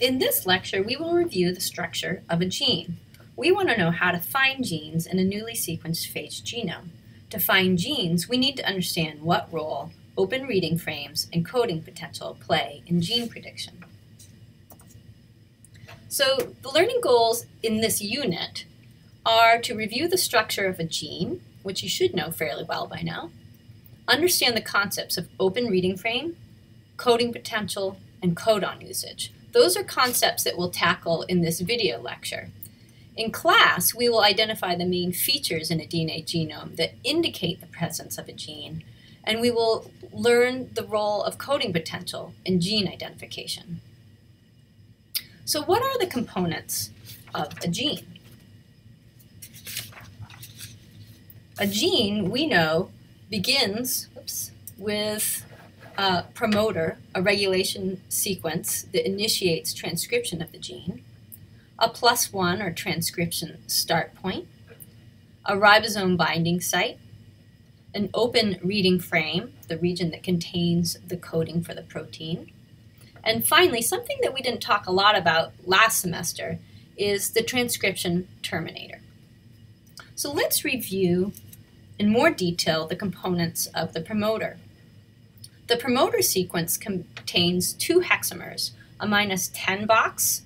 In this lecture, we will review the structure of a gene. We want to know how to find genes in a newly sequenced phage genome. To find genes, we need to understand what role open reading frames and coding potential play in gene prediction. So the learning goals in this unit are to review the structure of a gene, which you should know fairly well by now, understand the concepts of open reading frame, coding potential, and codon usage. Those are concepts that we'll tackle in this video lecture. In class, we will identify the main features in a DNA genome that indicate the presence of a gene, and we will learn the role of coding potential in gene identification. So what are the components of a gene? A gene, we know, begins oops, with a promoter, a regulation sequence that initiates transcription of the gene, a plus one or transcription start point, a ribosome binding site, an open reading frame, the region that contains the coding for the protein, and finally, something that we didn't talk a lot about last semester is the transcription terminator. So let's review in more detail the components of the promoter. The promoter sequence contains two hexamers, a minus 10 box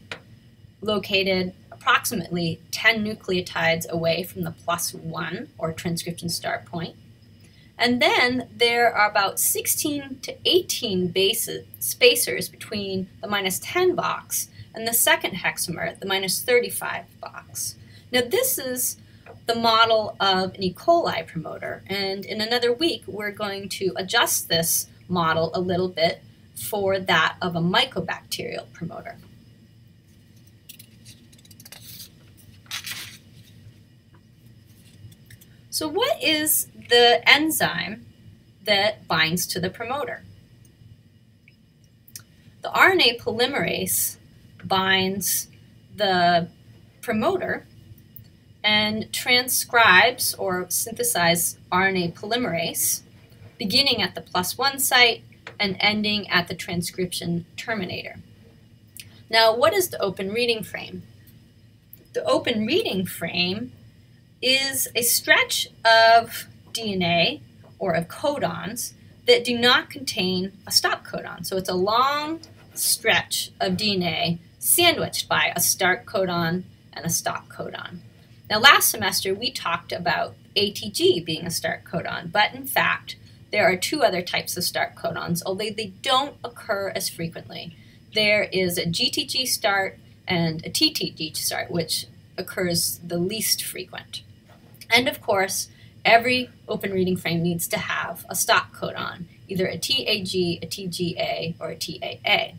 located approximately 10 nucleotides away from the plus 1 or transcription start point. And then there are about 16 to 18 bases, spacers between the minus 10 box and the second hexamer, the minus 35 box. Now this is the model of an E. coli promoter, and in another week we're going to adjust this model a little bit for that of a mycobacterial promoter. So what is the enzyme that binds to the promoter? The RNA polymerase binds the promoter and transcribes or synthesizes RNA polymerase beginning at the plus one site and ending at the transcription terminator. Now, what is the open reading frame? The open reading frame is a stretch of DNA or of codons that do not contain a stop codon. So it's a long stretch of DNA sandwiched by a start codon and a stop codon. Now, last semester we talked about ATG being a start codon, but in fact, there are two other types of start codons, although they don't occur as frequently. There is a GTG start and a TTG start, which occurs the least frequent. And of course, every open reading frame needs to have a stop codon, either a TAG, a TGA, or a TAA.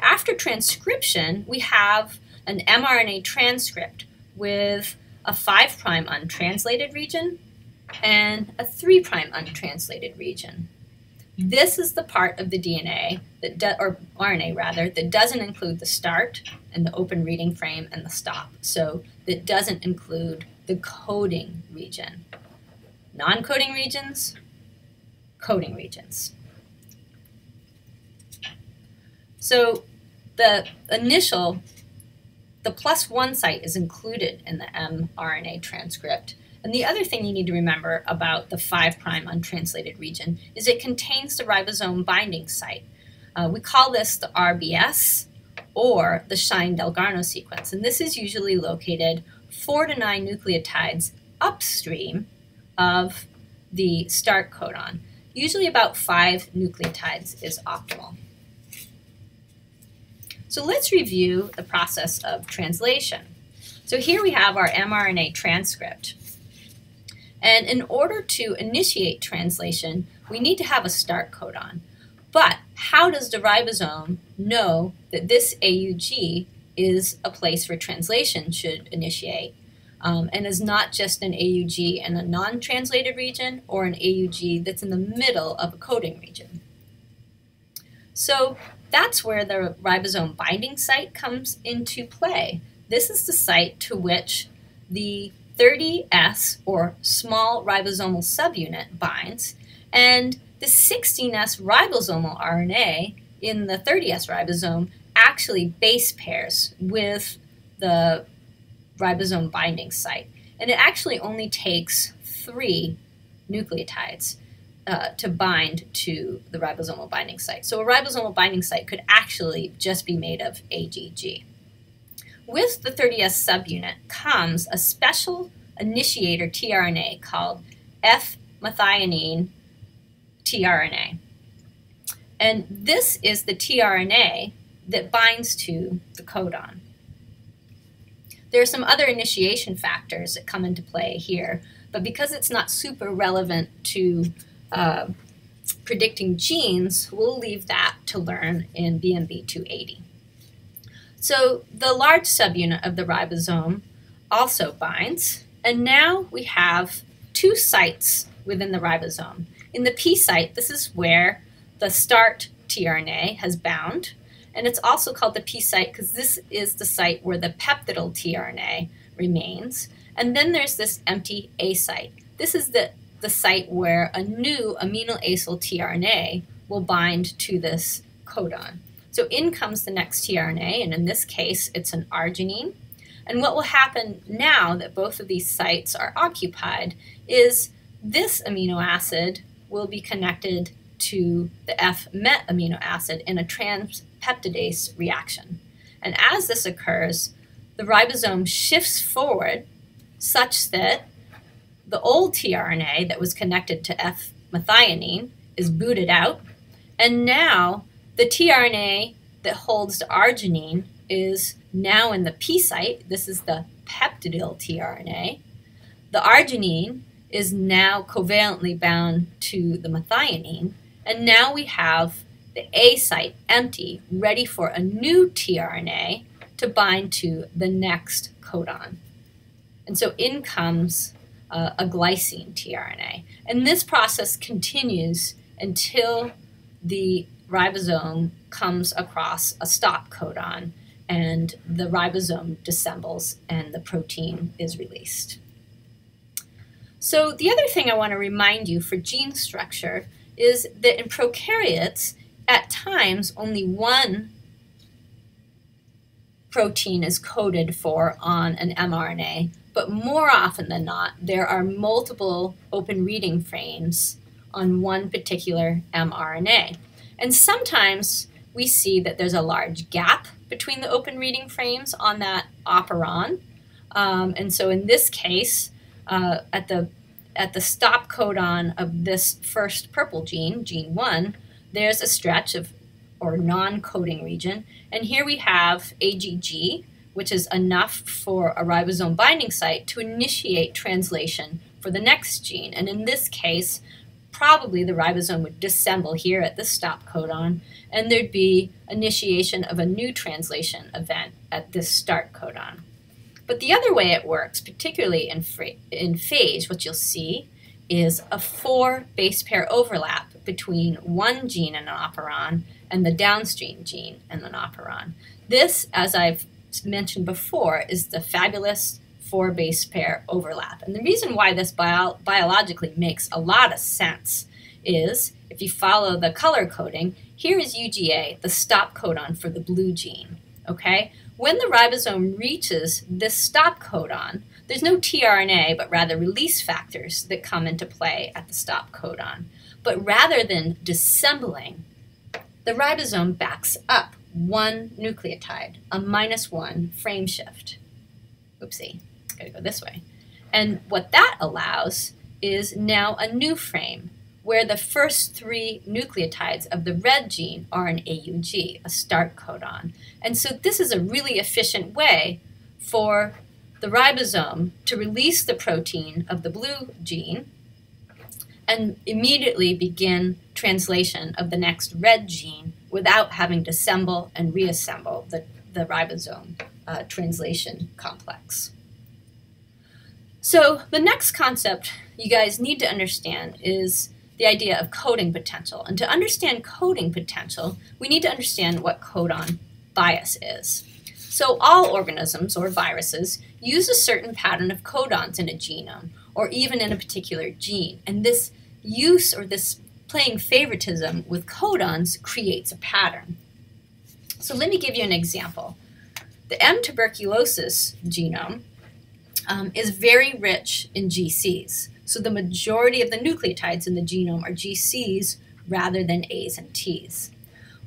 After transcription, we have an mRNA transcript with a 5' untranslated region and a 3' untranslated region. This is the part of the DNA that or RNA rather that doesn't include the start and the open reading frame and the stop. So that doesn't include the coding region. Non-coding regions, coding regions. So the initial, the plus one site is included in the mRNA transcript and the other thing you need to remember about the 5' untranslated region is it contains the ribosome binding site. Uh, we call this the RBS or the Shine-Dalgarno sequence, and this is usually located four to nine nucleotides upstream of the start codon. Usually about five nucleotides is optimal. So let's review the process of translation. So here we have our mRNA transcript. And in order to initiate translation, we need to have a start codon. But how does the ribosome know that this AUG is a place where translation should initiate um, and is not just an AUG in a non-translated region or an AUG that's in the middle of a coding region? So that's where the ribosome binding site comes into play. This is the site to which the 30S, or small ribosomal subunit, binds, and the 16S ribosomal RNA in the 30S ribosome actually base pairs with the ribosome binding site. And it actually only takes three nucleotides uh, to bind to the ribosomal binding site. So a ribosomal binding site could actually just be made of AGG. With the 30S subunit comes a special initiator tRNA called F-methionine tRNA. And this is the tRNA that binds to the codon. There are some other initiation factors that come into play here, but because it's not super relevant to uh, predicting genes, we'll leave that to learn in BMB 280. So the large subunit of the ribosome also binds, and now we have two sites within the ribosome. In the P site, this is where the start tRNA has bound, and it's also called the P site because this is the site where the peptidyl tRNA remains. And then there's this empty A site. This is the, the site where a new amino acyl tRNA will bind to this codon. So in comes the next tRNA, and in this case, it's an arginine. And what will happen now that both of these sites are occupied is this amino acid will be connected to the F-met amino acid in a transpeptidase reaction. And as this occurs, the ribosome shifts forward such that the old tRNA that was connected to F-methionine is booted out, and now the tRNA that holds the arginine is now in the P site. This is the peptidyl tRNA. The arginine is now covalently bound to the methionine, and now we have the A site empty, ready for a new tRNA to bind to the next codon. And so in comes uh, a glycine tRNA. And this process continues until the ribosome comes across a stop codon and the ribosome dissembles and the protein is released. So the other thing I want to remind you for gene structure is that in prokaryotes, at times only one protein is coded for on an mRNA, but more often than not, there are multiple open reading frames on one particular mRNA. And sometimes we see that there's a large gap between the open reading frames on that operon. Um, and so in this case, uh, at the at the stop codon of this first purple gene, gene 1, there's a stretch of or non-coding region. And here we have AGG, which is enough for a ribosome binding site to initiate translation for the next gene. And in this case, probably the ribosome would dissemble here at the stop codon, and there'd be initiation of a new translation event at this start codon. But the other way it works, particularly in, in phage, what you'll see is a four base pair overlap between one gene in an operon and the downstream gene in an operon. This, as I've mentioned before, is the fabulous four base pair overlap. And the reason why this bio biologically makes a lot of sense is if you follow the color coding, here is UGA, the stop codon for the blue gene. Okay? When the ribosome reaches this stop codon, there's no tRNA, but rather release factors that come into play at the stop codon. But rather than dissembling, the ribosome backs up one nucleotide, a minus one frame shift. Oopsie, gotta go this way. And what that allows is now a new frame where the first three nucleotides of the red gene are an AUG, a start codon. And so this is a really efficient way for the ribosome to release the protein of the blue gene and immediately begin translation of the next red gene without having to assemble and reassemble the, the ribosome uh, translation complex. So the next concept you guys need to understand is the idea of coding potential. And to understand coding potential, we need to understand what codon bias is. So all organisms or viruses use a certain pattern of codons in a genome or even in a particular gene. And this use or this playing favoritism with codons creates a pattern. So let me give you an example. The M. tuberculosis genome um, is very rich in GCs. So the majority of the nucleotides in the genome are GCs rather than A's and T's.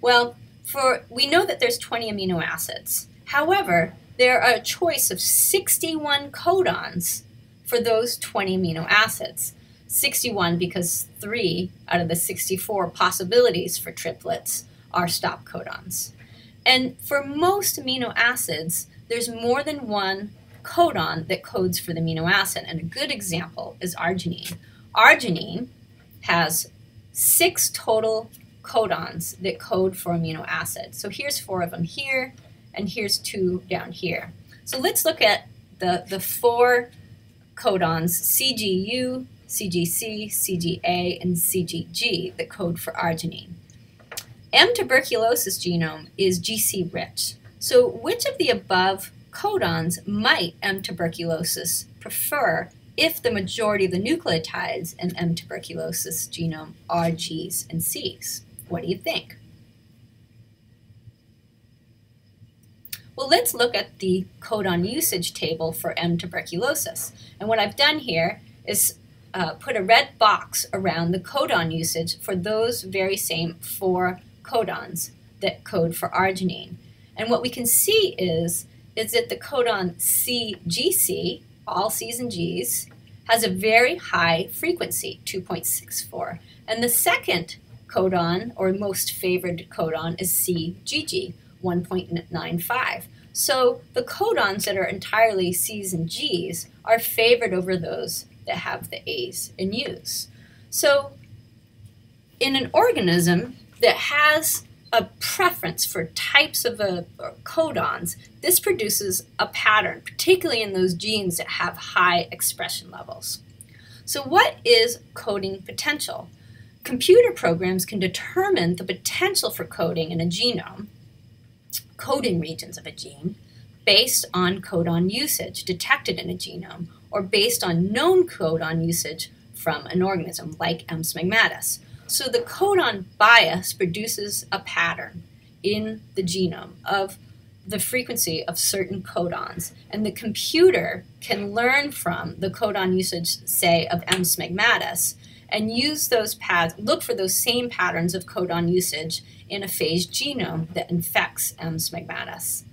Well, for we know that there's 20 amino acids. However, there are a choice of 61 codons for those 20 amino acids. 61 because 3 out of the 64 possibilities for triplets are stop codons. And for most amino acids, there's more than one codon that codes for the amino acid. And a good example is arginine. Arginine has six total codons that code for amino acid. So here's four of them here, and here's two down here. So let's look at the, the four codons CGU, CGC, CGA, and CGG that code for arginine. M. tuberculosis genome is GC rich. So which of the above codons might M. tuberculosis prefer if the majority of the nucleotides in M. tuberculosis genome are Gs and Cs? What do you think? Well, let's look at the codon usage table for M. tuberculosis. And what I've done here is uh, put a red box around the codon usage for those very same four codons that code for arginine. And what we can see is, is that the codon CGC, all C's and G's, has a very high frequency, 2.64. And the second codon, or most favored codon, is CGG, 1.95. So the codons that are entirely C's and G's are favored over those that have the A's and U's. So in an organism, that has a preference for types of uh, codons, this produces a pattern, particularly in those genes that have high expression levels. So what is coding potential? Computer programs can determine the potential for coding in a genome, coding regions of a gene, based on codon usage detected in a genome, or based on known codon usage from an organism like M. smegmatis. So the codon bias produces a pattern in the genome of the frequency of certain codons. And the computer can learn from the codon usage, say, of M. smegmatis, and use those paths, look for those same patterns of codon usage in a phage genome that infects M. smegmatis.